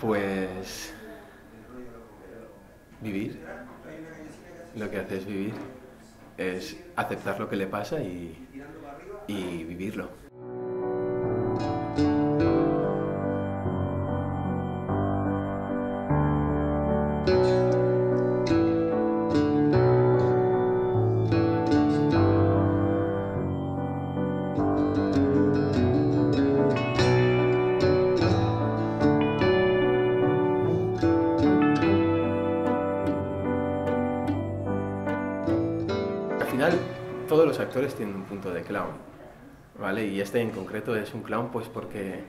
Pues vivir. Lo que hace es vivir. Es aceptar lo que le pasa y, y vivirlo. Final, todos los actores tienen un punto de clown, ¿vale? Y este en concreto es un clown pues porque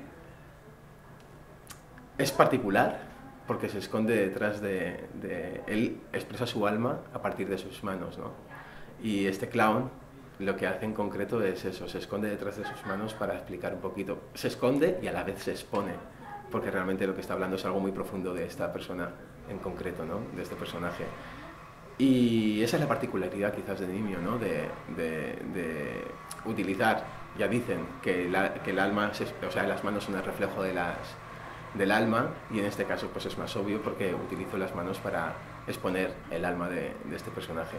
es particular, porque se esconde detrás de, de- Él expresa su alma a partir de sus manos, ¿no? Y este clown lo que hace en concreto es eso, se esconde detrás de sus manos para explicar un poquito. Se esconde y a la vez se expone, porque realmente lo que está hablando es algo muy profundo de esta persona en concreto, ¿no? De este personaje. Y esa es la particularidad quizás de Nimio, ¿no? De, de- utilizar, ya dicen que, la- que el alma, se- o sea, las manos son el reflejo de las, del alma y en este caso pues es más obvio porque utilizo las manos para exponer el alma de, de este personaje.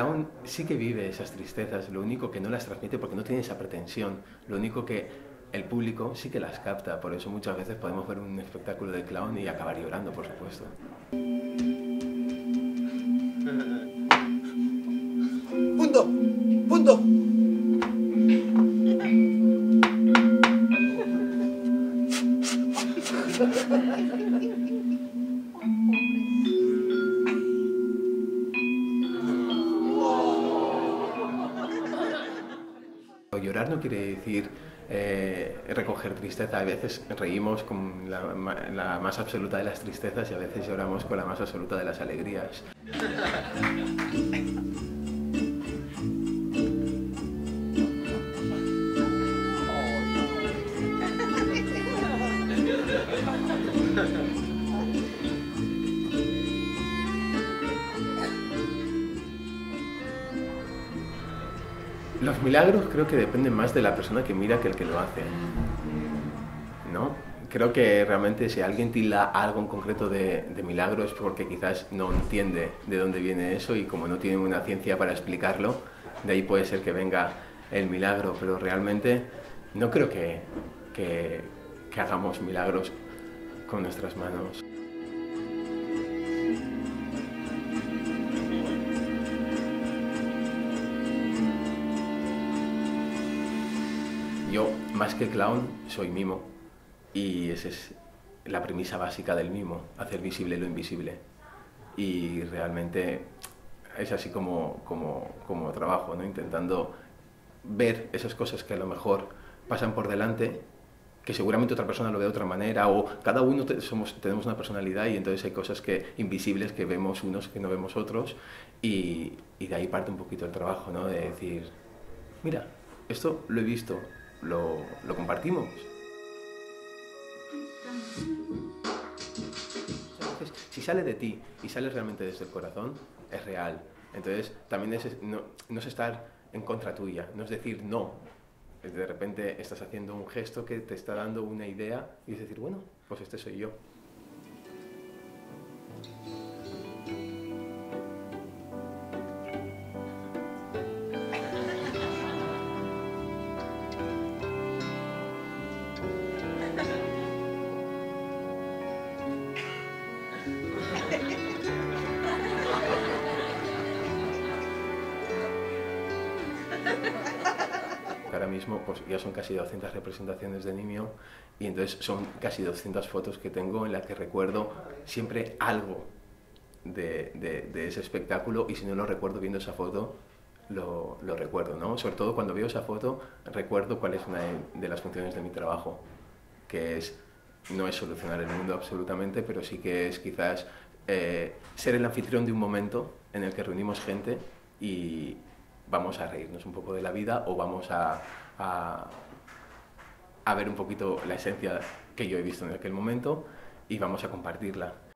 Clown sí que vive esas tristezas, lo único que no las transmite porque no tiene esa pretensión, lo único que el público sí que las capta, por eso muchas veces podemos ver un espectáculo de clown y acabar llorando, por supuesto. Punto, punto. No quiere decir eh, recoger tristeza, a veces reímos con la más absoluta de las tristezas y a veces lloramos con la más absoluta de las alegrías. Los milagros creo que dependen más de la persona que mira que el que lo hace. ¿No? Creo que realmente si alguien tilda algo en concreto de, de milagro es porque quizás no entiende de dónde viene eso y como no tiene una ciencia para explicarlo, de ahí puede ser que venga el milagro, pero realmente no creo que, que hagamos milagros con nuestras manos. Yo, más que clown, soy mimo. Y esa es la premisa básica del mimo, hacer visible lo invisible. Y realmente es así como, como, como trabajo, ¿no? intentando ver esas cosas que a lo mejor pasan por delante, que seguramente otra persona lo ve de otra manera, o cada uno te- somos, tenemos una personalidad y entonces hay cosas que, invisibles que vemos unos que no vemos otros, y, y de ahí parte un poquito el trabajo, ¿no? de decir, mira, esto lo he visto, lo, lo compartimos. Entonces, si sale de ti y sale realmente desde el corazón, es real. Entonces, también no es estar en contra tuya, no es decir no. De repente estás haciendo un gesto que te está dando una idea y es decir, bueno, pues este soy yo. Mismo pues, ya son casi 200 representaciones de Nimio y entonces son casi 200 fotos que tengo en las que recuerdo siempre algo de, de- de ese espectáculo y si no lo recuerdo viendo esa foto, lo, lo recuerdo, ¿no? Sobre todo cuando veo esa foto, recuerdo cuál es una de, de las funciones de mi trabajo, que es, no es solucionar el mundo absolutamente, pero sí que es quizás eh, ser el anfitrión de un momento en el que reunimos gente y vamos a reírnos un poco de la vida o vamos a, a, ver un poquito la esencia que yo he visto en aquel momento y vamos a compartirla.